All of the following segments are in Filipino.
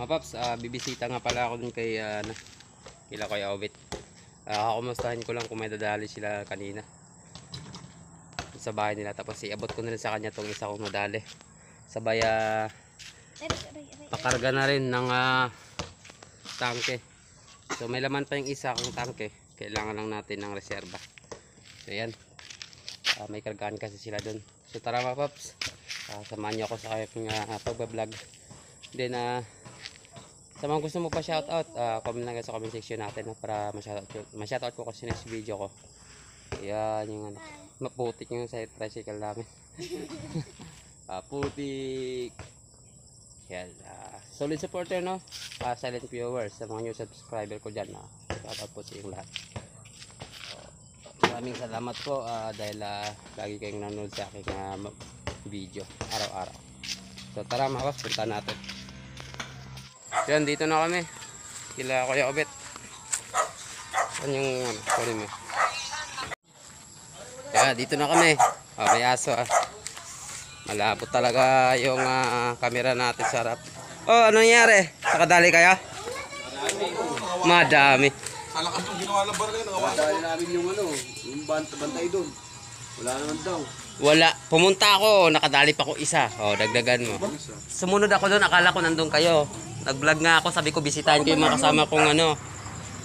Mga paps, ah, bibisita nga pala ako dun kay, ah, ano, kila Kuya Obit. Ah, kumustahin ko lang kung may dadali sila kanina. Sa bahay nila. Tapos iabot ko na rin sa kanya tong isa kong nadali. Sabay, ah, pakarga na rin ng ah, tangke. So may laman pa yung isa kong tangke. Kailangan lang natin ng reserba. So yan. Ah, may kargaan kasi sila dun. So tara mga paps. Ah, samahan niyo ako sa aking uh, pagbablog. Then ah, sa mga gusto mo pa shoutout, uh, comment lang sa comment section natin no, para ma-shoutout, ma-shoutout ko kasi next video ko. Yan yung ano, maputik yung sa tricycle namin. Ah, putik. Yan. ah, solid supporter no. Ah, silent viewers sa mga new subscriber ko dyan. Uh, shoutout po sa inyong lahat. So, maraming salamat po ah, dahil ah, lagi kayong nanonood sa aking ma- video araw-araw. So tara mga boss, punta natin. Yan, dito na kami. Kila Kuya Obet. Saan yung ano, kunin mo? Yan, dito na kami. Oh, may aso ah. Malabo talaga yung ah, camera natin sa harap. Oh, ano nangyari? Nakadali kaya? Madami. Kalakas yung ginawa ng barangay, nagawa. Dahil namin yung ano, yung bant bantay doon. Wala naman daw. Wala. Pumunta ako, nakadali pa ko isa. Oh, dagdagan mo. Sumunod ako doon, akala ko nandun kayo. Nag-vlog nga ako, sabi ko bisitahin ko yung mga kasama kong ano.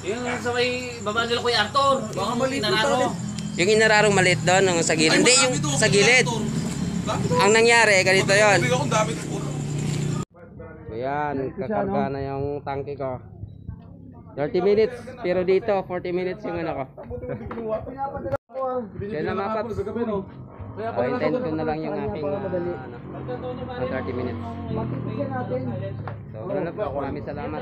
Yung sa may baba nila Kuya Arthur. Baka mali nararo. Yung inararong maliit doon, yung sa gilid. Hindi, yung sa gilid. Ang nangyari, ganito yon. Bigyan ko dami po. So yan, kakarga na yung tangke ko. 30 minutes, pero dito 40 minutes yung ano ko. Kaya na mga paps. Uh, intent ko na lang yung aking uh, ano, ng 30 minutes. So, na po. Maraming salamat.